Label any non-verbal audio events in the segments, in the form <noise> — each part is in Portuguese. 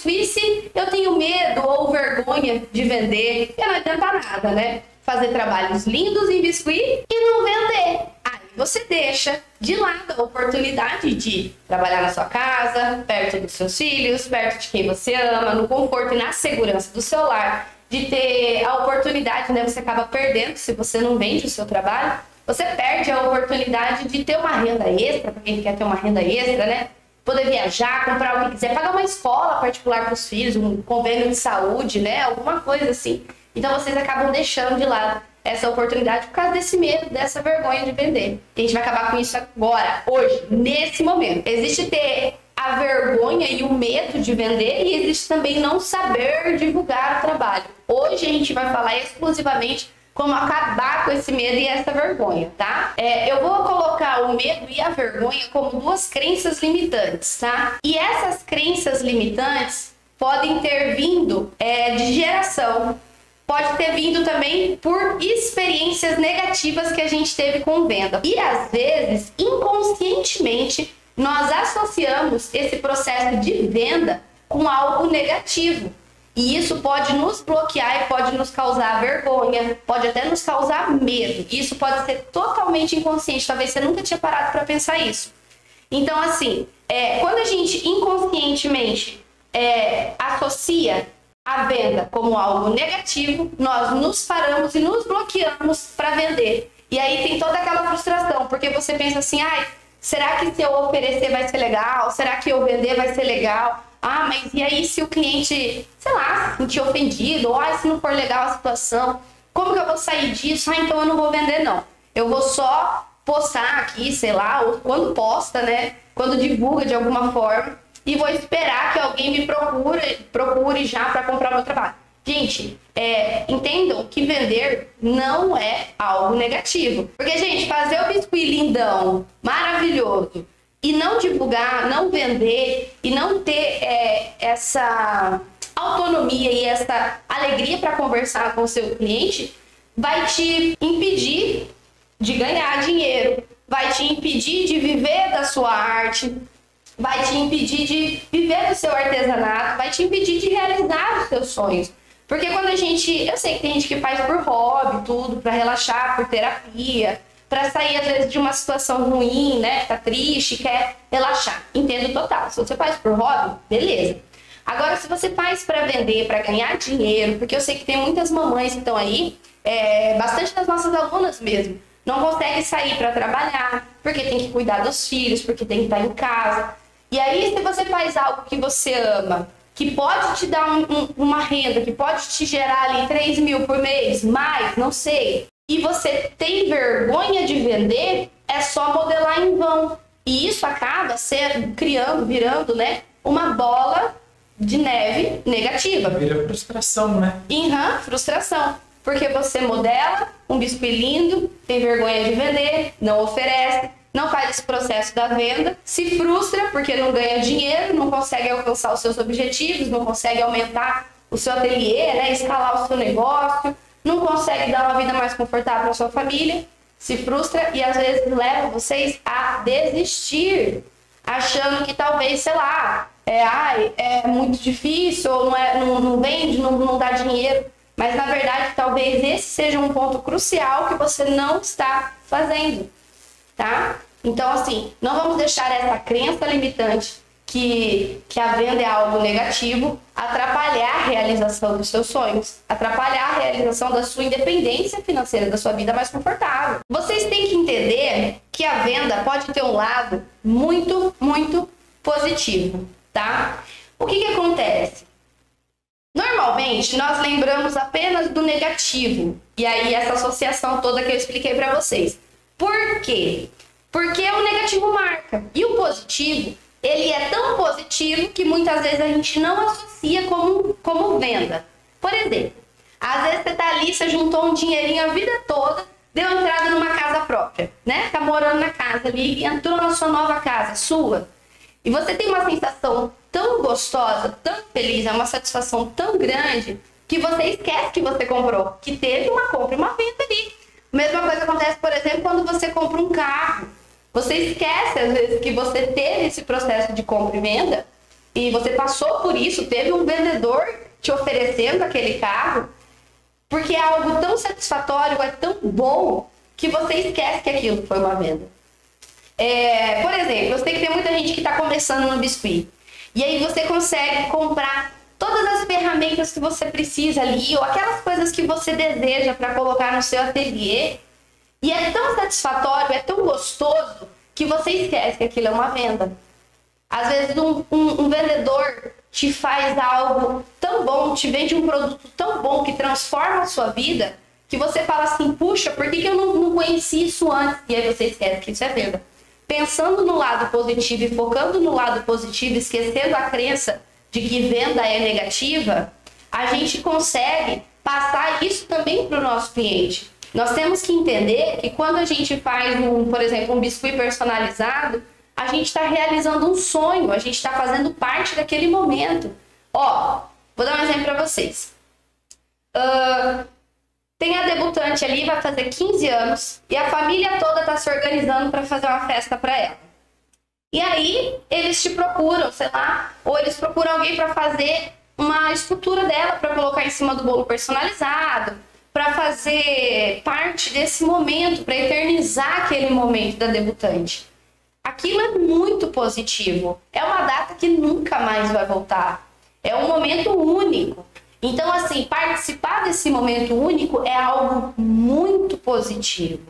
se eu tenho medo ou vergonha de vender? E não adianta nada, né? Fazer trabalhos lindos em biscuit e não vender. Aí você deixa de lado a oportunidade de trabalhar na sua casa, perto dos seus filhos, perto de quem você ama, no conforto e na segurança do seu lar, de ter a oportunidade, né? Você acaba perdendo se você não vende o seu trabalho. Você perde a oportunidade de ter uma renda extra, para quem quer ter uma renda extra, né? Poder viajar, comprar o que quiser, pagar uma escola particular para os filhos, um convênio de saúde, né? Alguma coisa assim. Então vocês acabam deixando de lado essa oportunidade por causa desse medo, dessa vergonha de vender. E a gente vai acabar com isso agora, hoje, nesse momento. Existe ter a vergonha e o medo de vender e existe também não saber divulgar o trabalho. Hoje a gente vai falar exclusivamente como acabar com esse medo e essa vergonha, tá? É, eu vou colocar o medo e a vergonha como duas crenças limitantes, tá? E essas crenças limitantes podem ter vindo é, de geração, pode ter vindo também por experiências negativas que a gente teve com venda. E às vezes, inconscientemente, nós associamos esse processo de venda com algo negativo. E isso pode nos bloquear e pode nos causar vergonha, pode até nos causar medo. Isso pode ser totalmente inconsciente. Talvez você nunca tinha parado para pensar isso. Então, assim, é, quando a gente inconscientemente é, associa a venda como algo negativo, nós nos paramos e nos bloqueamos para vender. E aí tem toda aquela frustração, porque você pensa assim, ai, será que se eu oferecer vai ser legal? Será que eu vender vai ser legal? Ah, mas e aí se o cliente, sei lá, se sentir ofendido, ou ah, se não for legal a situação, como que eu vou sair disso? Ah, então eu não vou vender não. Eu vou só postar aqui, sei lá, ou quando posta, né? Quando divulga de alguma forma e vou esperar que alguém me procure, procure já para comprar meu trabalho. Gente, é, entendam que vender não é algo negativo. Porque, gente, fazer o biscuit lindão, maravilhoso, e não divulgar, não vender e não ter é, essa autonomia e essa alegria para conversar com o seu cliente, vai te impedir de ganhar dinheiro, vai te impedir de viver da sua arte, vai te impedir de viver do seu artesanato, vai te impedir de realizar os seus sonhos. Porque quando a gente, eu sei que tem gente que faz por hobby, tudo, para relaxar, por terapia, para sair às vezes de uma situação ruim, né, tá triste, quer relaxar. Entendo total. Se você faz por hobby, beleza. Agora, se você faz para vender, para ganhar dinheiro, porque eu sei que tem muitas mamães que estão aí, é, bastante das nossas alunas mesmo, não conseguem sair para trabalhar, porque tem que cuidar dos filhos, porque tem que estar em casa. E aí, se você faz algo que você ama, que pode te dar um, um, uma renda, que pode te gerar ali 3 mil por mês, mais, não sei, e você tem vergonha de vender, é só modelar em vão. E isso acaba sendo, criando, virando, né, uma bola de neve negativa. Vira frustração, né? Uhum, frustração. Porque você modela um biscoito lindo, tem vergonha de vender, não oferece, não faz esse processo da venda, se frustra porque não ganha dinheiro, não consegue alcançar os seus objetivos, não consegue aumentar o seu ateliê, né, escalar o seu negócio, não consegue dar uma vida mais confortável para sua família, se frustra e às vezes leva vocês a desistir, achando que talvez, sei lá, é, ai, é muito difícil, ou não, é, não, não vende, não, não dá dinheiro. Mas na verdade, talvez esse seja um ponto crucial que você não está fazendo tá? Então, assim, não vamos deixar essa crença limitante que, que a venda é algo negativo atrapalhar a realização dos seus sonhos, atrapalhar a realização da sua independência financeira, da sua vida mais confortável. Vocês têm que entender que a venda pode ter um lado muito, muito positivo, tá? O que, que acontece? Normalmente, nós lembramos apenas do negativo, e aí essa associação toda que eu expliquei para vocês. Por quê? Porque o negativo marca. E o positivo, é que muitas vezes a gente não associa como, como venda. Por exemplo, às vezes você tá ali, você juntou um dinheirinho a vida toda, deu entrada numa casa própria, né? Tá morando na casa ali, entrou na sua nova casa, sua. E você tem uma sensação tão gostosa, tão feliz, é uma satisfação tão grande, que você esquece que você comprou, que teve uma compra e uma venda ali. Mesma coisa acontece, por exemplo, quando você compra um carro. Você esquece, às vezes, que você teve esse processo de compra e venda e você passou por isso, teve um vendedor te oferecendo aquele carro, porque é algo tão satisfatório, é tão bom, que você esquece que aquilo foi uma venda. É, por exemplo, você tem que ter muita gente que está começando no biscuit. E aí você consegue comprar todas as ferramentas que você precisa ali, ou aquelas coisas que você deseja para colocar no seu ateliê. E é tão satisfatório, é tão gostoso, que você esquece que aquilo é uma venda. Às vezes um, um, um vendedor te faz algo tão bom, te vende um produto tão bom que transforma a sua vida, que você fala assim, puxa, por que, que eu não, não conheci isso antes? E aí você esquece que isso é venda. Pensando no lado positivo e focando no lado positivo, esquecendo a crença de que venda é negativa, a gente consegue passar isso também para o nosso cliente. Nós temos que entender que quando a gente faz, um, por exemplo, um biscoito personalizado, a gente está realizando um sonho, a gente está fazendo parte daquele momento. Ó, vou dar um exemplo para vocês. Uh, tem a debutante ali, vai fazer 15 anos, e a família toda está se organizando para fazer uma festa para ela. E aí, eles te procuram, sei lá, ou eles procuram alguém para fazer uma escultura dela para colocar em cima do bolo personalizado, para fazer parte desse momento, para eternizar aquele momento da debutante aquilo é muito positivo. É uma data que nunca mais vai voltar. É um momento único. Então, assim, participar desse momento único é algo muito positivo.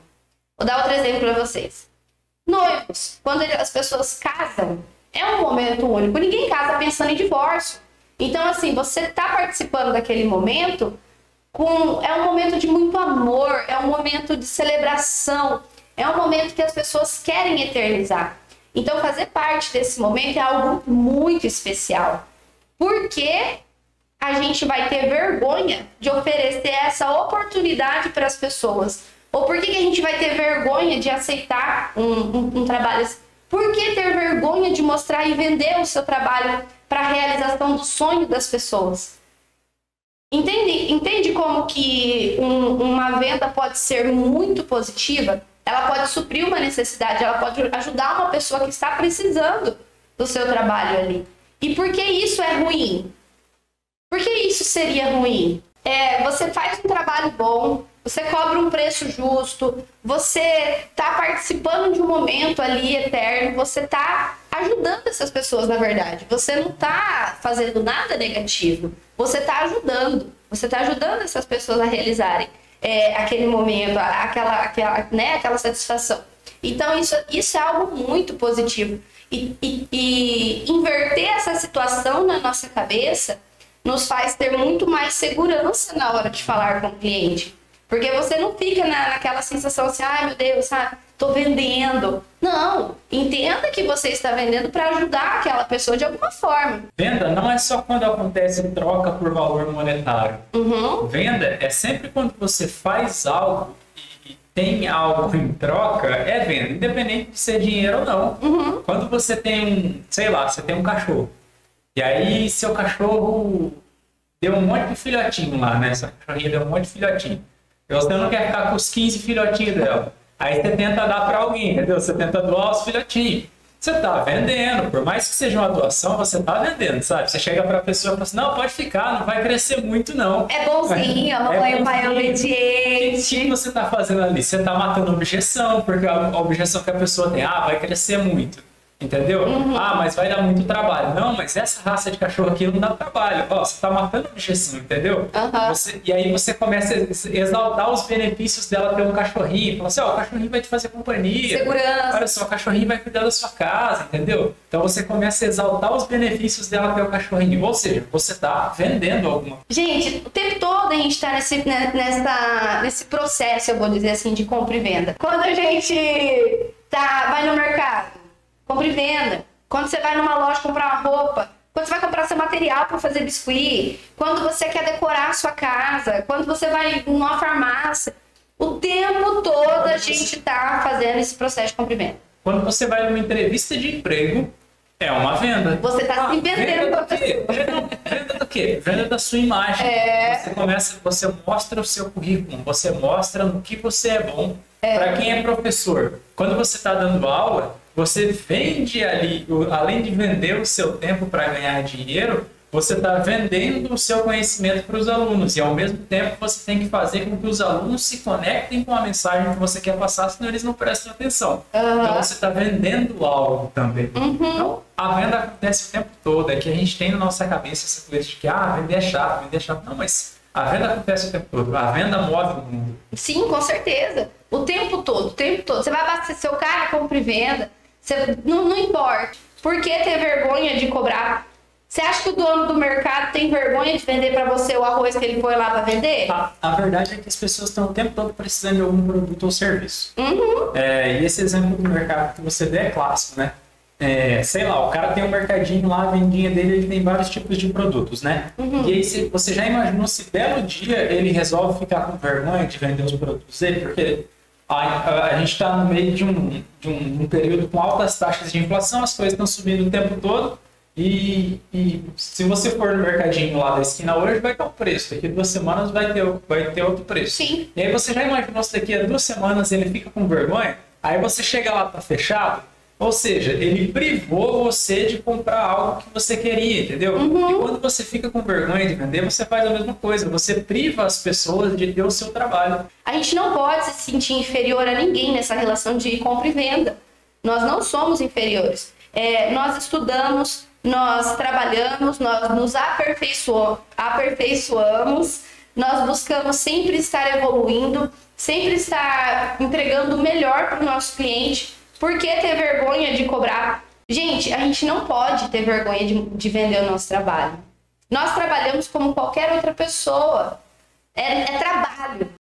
Vou dar outro exemplo para vocês. Noivos, quando as pessoas casam, é um momento único. Ninguém casa pensando em divórcio. Então, assim, você está participando daquele momento com é um momento de muito amor, é um momento de celebração, é um momento que as pessoas querem eternizar. Então, fazer parte desse momento é algo muito especial. Porque a gente vai ter vergonha de oferecer essa oportunidade para as pessoas? Ou por que, que a gente vai ter vergonha de aceitar um, um, um trabalho? Por que ter vergonha de mostrar e vender o seu trabalho para a realização do sonho das pessoas? Entende, entende como que um, uma venda pode ser muito positiva? ela pode suprir uma necessidade, ela pode ajudar uma pessoa que está precisando do seu trabalho ali. E por que isso é ruim? Por que isso seria ruim? É, você faz um trabalho bom, você cobra um preço justo, você está participando de um momento ali eterno, você está ajudando essas pessoas, na verdade. Você não está fazendo nada negativo, você está ajudando, você está ajudando essas pessoas a realizarem é, aquele momento, aquela, aquela, né, aquela satisfação. Então, isso, isso é algo muito positivo. E, e, e inverter essa situação na nossa cabeça nos faz ter muito mais segurança na hora de falar com o cliente. Porque você não fica na, naquela sensação assim, ai meu Deus, sabe? Tô vendendo. Não, entenda que você está vendendo para ajudar aquela pessoa de alguma forma. Venda não é só quando acontece troca por valor monetário. Uhum. Venda é sempre quando você faz algo e tem algo <laughs> em troca, é venda, independente de ser dinheiro ou não. Uhum. Quando você tem um, sei lá, você tem um cachorro. E aí seu cachorro deu um monte de filhotinho lá, né? Essa cachorrinha deu um monte de filhotinho. Você não quer ficar com os 15 filhotinhos dela. Aí você tenta dar para alguém, entendeu? Você tenta doar os filhotinhos. Você está vendendo, por mais que seja uma doação, você está vendendo, sabe? Você chega para a pessoa e fala assim: não, pode ficar, não vai crescer muito, não. É bonzinho, a mamãe é o pai obediente. O que você está fazendo ali? Você está matando objeção, porque a objeção que a pessoa tem, ah, vai crescer muito. Entendeu? Uhum. Ah, mas vai dar muito trabalho. Não, mas essa raça de cachorro aqui não dá trabalho. Ó, você tá matando a objeção, entendeu? Uhum. Você, e aí você começa a exaltar os benefícios dela ter um cachorrinho. Fala assim, ó, o cachorrinho vai te fazer companhia. Segurança. Olha só, o cachorrinho vai cuidar da sua casa, entendeu? Então você começa a exaltar os benefícios dela ter o um cachorrinho. Ou seja, você tá vendendo alguma Gente, o tempo todo a gente tá nesse, né, nessa, nesse processo, eu vou dizer assim, de compra e venda. Quando a gente tá, vai no mercado, compra e venda. Quando você vai numa loja comprar uma roupa, quando você vai comprar seu material para fazer biscuit, quando você quer decorar a sua casa, quando você vai numa farmácia, o tempo todo a gente está fazendo esse processo de compra e venda. Quando você vai numa entrevista de emprego, é uma venda. Você está ah, se vendendo venda do quê? Venda, do quê? Venda da sua imagem. É... Você começa, você mostra o seu currículo, você mostra no que você é bom. É. Para quem é professor, quando você está dando aula, você vende ali, o- além de vender o seu tempo para ganhar dinheiro, você está vendendo o seu conhecimento para os alunos e ao mesmo tempo você tem que fazer com que os alunos se conectem com a mensagem que você quer passar, senão eles não prestam atenção. Aham. Então você está vendendo algo também. Uhum. Então a venda acontece o tempo todo. É que a gente tem na nossa cabeça essa coisa de que ah, vender é chato, vender é chato. Não, mas a venda acontece o tempo todo. A venda move o mundo. Sim, com certeza. O tempo todo, o tempo todo. Você vai abastecer seu carro, compra e venda. Você, não, não importa. Por que ter vergonha de cobrar? Você acha que o dono do mercado tem vergonha de vender para você o arroz que ele foi lá para vender? A, a verdade é que as pessoas estão o tempo todo precisando de algum produto ou serviço. Uhum. É, e esse exemplo do mercado que você der é clássico, né? É, sei lá, o cara tem um mercadinho lá, a vendinha dele, ele tem vários tipos de produtos, né? E aí você já imaginou se belo dia ele resolve ficar com vergonha de vender os produtos dele? Porque a, a- gente está no meio de um, de um, um período com altas taxas de inflação, as coisas estão subindo o tempo todo. E, e se você for no mercadinho lá da esquina hoje, vai ter um preço. Daqui a duas semanas vai ter, vai ter outro preço. Sim. E aí você já imaginou se daqui a duas semanas ele fica com vergonha? Aí você chega lá, tá fechado. Ou seja, ele privou você de comprar algo que você queria, entendeu? E quando você fica com vergonha de vender, você faz a mesma coisa. Você priva as pessoas de ter o seu trabalho. A gente não pode se sentir inferior a ninguém nessa relação de compra e venda. Nós não somos inferiores. É, nós estudamos, nós trabalhamos, nós nos aperfeiçoa- aperfeiçoamos, nós buscamos sempre estar evoluindo, sempre estar entregando o melhor para o nosso cliente. Por que ter vergonha de cobrar? Gente, a gente não pode ter vergonha de, de vender o nosso trabalho. Nós trabalhamos como qualquer outra pessoa. É, é trabalho.